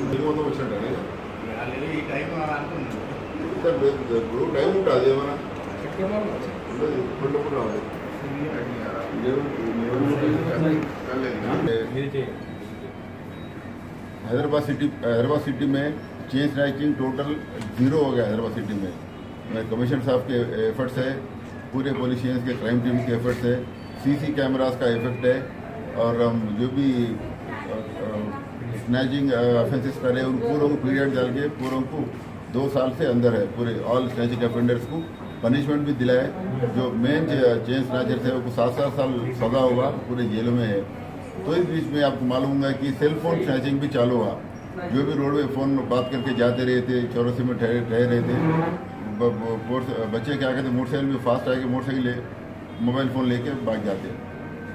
ఇంటికి మొత్తం వచ్చినట్టు వాళ్ళు ఈ టైం అనుకున్నాను ఇప్పుడు టైం ఉంటుంది ఏమన్నా ఉండదు ఇప్పటికప్పుడు రావాలి हैदराबाद सिटी हैदराबाद सिटी में चेंज रैंकिंग टोटल जीरो हो गया हैदराबाद सिटी में मैं कमिश्नर साहब के एफर्ट्स है पूरे पोलिशियंस के क्राइम टीम के एफर्ट्स है सीसी कैमरास का इफेक्ट है और हम जो भी स्नैचिंग ऑफेंसेस करे उन पूरों को पीरियड डाल के, पूरों को दो साल से अंदर है। पूरे ऑल स्नैचिंग ऑफेंडर्स को पनिशमेंट भी दिला है। जो मेन चेन स्नैचर है उनको सात सात साल सजा होगा पूरे जेलों में है। तो इस बीच में आपको मालूम होगा कि सेल फ़ोन स्नैचिंग भी चालू हुआ। जो भी रोड पे फ़ोन बात करके जाते रहे थे, चौरसी में ठहरे ठहर रहे थे। बच्चे क्या कहते मोटरसाइकिल में फास्ट आके मोटरसाइकिल ले मोबाइल फ़ोन लेके भाग जाते।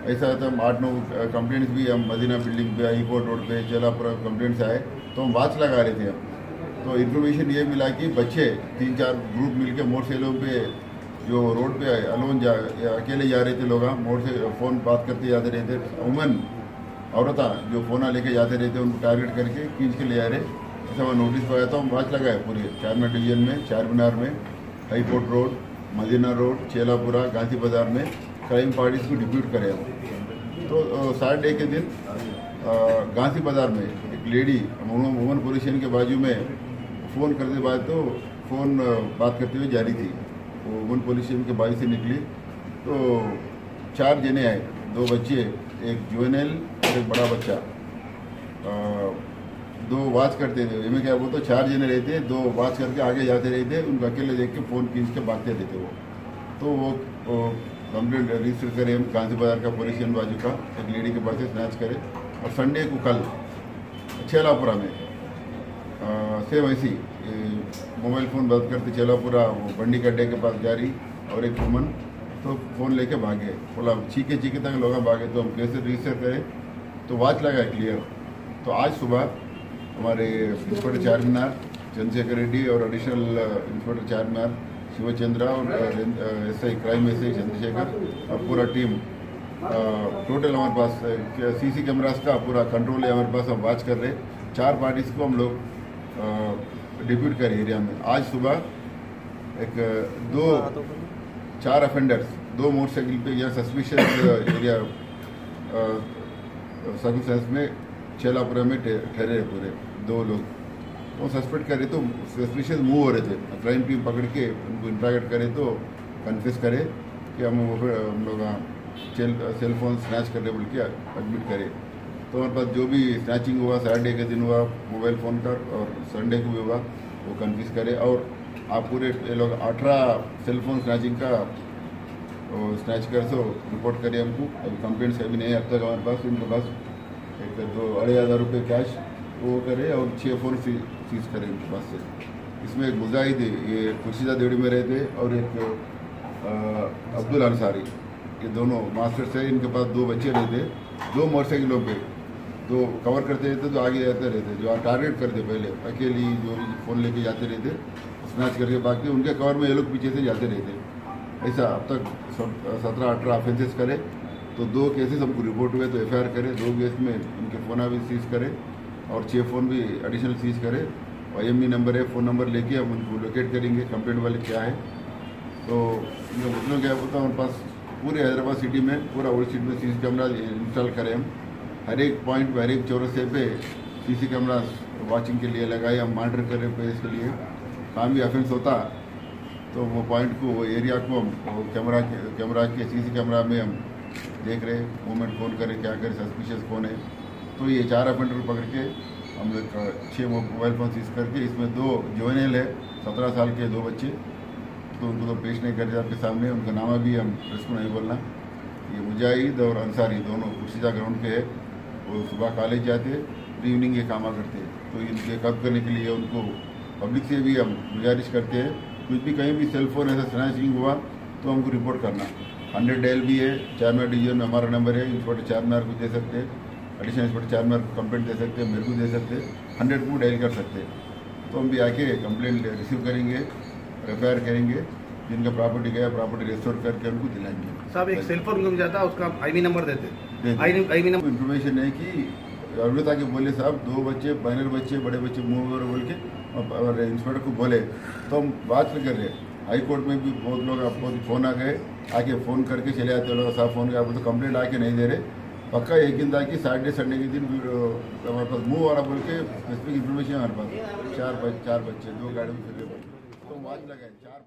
ऐसा तो हम आठ नौ कंप्लेंट्स भी हम मदीना बिल्डिंग पे हाई कोर्ट रोड पे चेलापुरा कंप्लेंट्स आए तो हम वाच लगा रहे थे हम। तो इन्फॉर्मेशन ये मिला कि बच्चे, तीन चार ग्रुप मिलके मोटरसाइकिलों पे, जो रोड पे अलोन जा अकेले जा रहे थे लोग मोटर से फ़ोन बात करते जाते रहे थे उमन औरता जो फोना लेके जाते रहते, उनको टारगेट करके खींच के ले आ रहे। ऐसा मैं नोटिस पाया था, हम वाच लगाए पूरे चारमीनार डिवीज़न में, चार मीनार में high court road Madina road Chelapura Gandhi Bazaar में क्राइम पार्टीज़ को डिप्यूट करे तो सैटरडे के दिन गांधी बाज़ार में एक लेडी वुमन पोलिशन के बाजू में फ़ोन करते बाद तो फ़ोन बात करते हुए जारी थी। वो वुमन पोलिशन के बाजू से निकली। तो चार जने आए। दो बच्चे एक जुएनएल और एक बड़ा बच्चा। दो वाच करते थे। इनमें क्या बोलते चार जने रहते दो वाच करके आगे जाते रहते उनको अकेले देख के फ़ोन खींच के भागते रहते वो। तो वो, वो कंप्लेंट रजिस्टर करें हम गांधी बाज़ार का पुलिस बाजू का, एक लेडी के पास स्नैच करें। और संडे को कल छेलापुरा में सेम ऐसी मोबाइल फ़ोन बंद करते चेलापुरा बंडी गड्ढे के पास जारी और एक वुमन तो फ़ोन लेके भागे। बोला, चीखे चीखे तक लोग भागे तो हम कैसे रजिस्टर करें? तो वाच लगा क्लियर तो आज सुबह, हमारे इंस्पेक्टर चार मीनार चंद्रशेखर रेड्डी और एडिशनल इंस्पेक्टर चार मीनार शिवचंद्रा और S I crime S I Chandrashekhar और पूरा टीम टोटल हमारे पास सीसी कैमरास का पूरा कंट्रोल है, हमारे पास हम वॉच कर रहे चार पार्टीज़ को हम लोग डिप्यूट करे एरिया में। आज सुबह एक दो, चार अफेंडर्स दो मोटरसाइकिल पे या सस्पिशियस एरिया सर्कमस्टेंस में चेलापुरा में ठहरे पूरे, दो लोग। तो सस्पेक्ट करे तो सस्पिशियस मूव हो रहे थे। क्राइम टीम पकड़ के उनको इंट्रागेट करे तो कन्फेस करे कि हम वो हम लोग सेल फ़ोन स्नैच करने बोल के एडमिट करे। तो हमारे पास जो भी स्नैचिंग हुआ सैटरडे के दिन हुआ मोबाइल फ़ोन का और संडे को भी हुआ, वो कन्फ्यूज़ करे। और आप पूरे लोग अठारह सेल फ़ोन स्नैचिंग का स्नैच कर सो रिपोर्ट करिए हमको। अभी कंप्लेंट्स अभी नहीं अब तक हमारे पास, इनके पास एक दो अढ़ाई हज़ार रुपये कैश वो करे और छः फ़ोन सीज करें इनके पास से। इसमें एक मुजाहिद, ये खुर्शीदा देवड़ी में रहते और एक अब्दुल अंसारी। ये दोनों मास्टर्स है, इनके पास दो बच्चे रहते दो मोटरसाइकिलों पे। दो कवर करते रहते तो आगे जाते रहते जो टारगेट करते पहले, अकेली जो फ़ोन लेके जाते रहते स्नैच करके भागते उनके कवर में ये लोग पीछे से जाते रहते ऐसा अब तक सत्रह, अठारह ऑफेंसेस करे तो दो केसेस हमको रिपोर्ट हुए तो एफ़ करे, दो केस में उनके फ़ोन भी सीज करे। और छः फ़ोन भी एडिशनल सीज करे। आई नंबर है फ़ोन नंबर लेके हम उनको लोकेट करेंगे कंप्लेंट वाले क्या है। तो इनका मतलब क्या होता है हमारे पास पूरे हैदराबाद सिटी में, पूरा ओल्ड सिटी में सी सी कैमरा इंस्टॉल करें हम। हर एक पॉइंट पर हर एक चौरसे पे सी सी कैमरा वॉचिंग के लिए लगाए, हम मॉनिटर करें पे इसके लिए। काम भी ऑफेंस होता तो वो पॉइंट को, वो एरिया को हम कैमरा कैमरा के सीसी कैमरा में हम देख रहे हैं मूवमेंट कौन करे, क्या करे सस्पिशियस कौन है। तो ये चार अफेंडर पकड़ के हम लोग छः मोबाइल फ़ोन सीज करके इसमें दो जोनेल है, सत्रह साल के दो बच्चे। तो उनको तो पेश नहीं करते आपके सामने, उनका नाम भी हम प्रेस को नहीं बोलना। ये मुजाहिद और अंसारी दोनों कुर्सीदा ग्राउंड के है, वो सुबह कॉलेज जाते फिर इवनिंग ये कामा करते हैं। तो इनके कब करने के लिए उनको पब्लिक से भी हम गुजारिश करते हैं। कुछ भी कहीं भी सेल फ़ोन ऐसा स्नैचिंग हुआ तो हमको रिपोर्ट करना। हंड्रेड डेल भी है, चार मिनट डिवीज़न में हमारा नंबर है इंस्पेक्टर चार मिनट को दे सकते हैं। एडिशनल इंस्पेक्टर चार कंप्लेंट दे सकते हैं मेरे को दे सकते हैं हंड्रेड को डायल कर सकते। हैं तो हम भी आके कंप्लेंट रिसीव करेंगे एफ़ करेंगे जिनका प्रॉपर्टी गया प्रॉपर्टी रिस्टोर करके उनको दिलाएँगे। साहब एक सेल फ़ोन गुम जाता उसका आईवी नंबर देते। आईवी नंबर इन्फॉर्मेशन है कि अभी ताकि बोले साहब दो बच्चे माइनर बच्चे बड़े बच्चे मूव और बोल के और इंस्पेक्टर को बोले। तो हम बात कर रहे। हाई कोर्ट में भी बहुत लोग आपको फ़ोन आ गए आके फ़ोन करके चले आते लोग साहब फ़ोन किया तो कंप्लेंट आके नहीं दे रहे। पक्का एक दिन ताकि सैटरडे संडे के दिन हमारे पास मूव वाला बोल के स्पेसिफिक इन्फॉर्मेशन हमारे पास। चार बच- चार बच्चे दो गाड़ी में फिर तो वाच लगाए चार